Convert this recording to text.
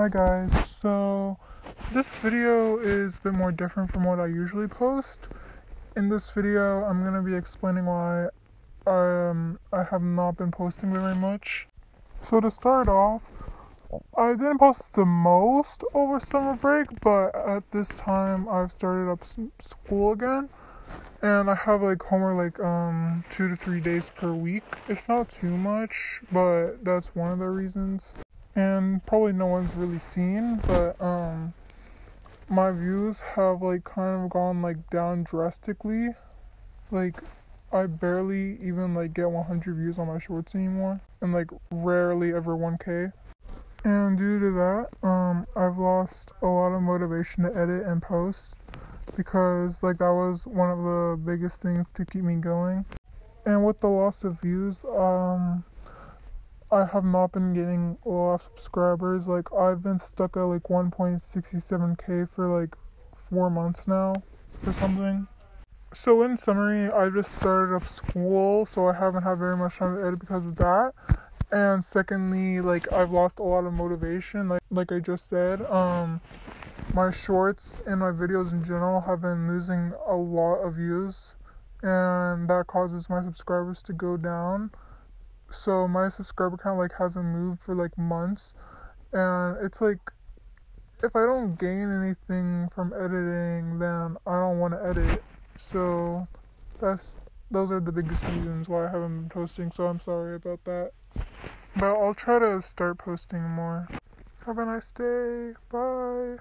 Hi guys, so this video is a bit more different from what I usually post. In this video, I'm gonna be explaining why um, I have not been posting very much. So to start off, I didn't post the most over summer break, but at this time I've started up school again, and I have like homework like um two to three days per week. It's not too much, but that's one of the reasons and probably no one's really seen, but um my views have like kind of gone like down drastically. Like I barely even like get 100 views on my shorts anymore and like rarely ever 1k. And due to that, um I've lost a lot of motivation to edit and post because like that was one of the biggest things to keep me going. And with the loss of views, um I have not been getting a lot of subscribers. Like I've been stuck at like 1.67k for like four months now or something. So in summary, I just started up school, so I haven't had very much time to edit because of that. And secondly, like I've lost a lot of motivation. Like like I just said, um, my shorts and my videos in general have been losing a lot of views, and that causes my subscribers to go down so my subscriber count like hasn't moved for like months. And it's like if I don't gain anything from editing then I don't want to edit. So that's those are the biggest reasons why I haven't been posting so I'm sorry about that. But I'll try to start posting more. Have a nice day. Bye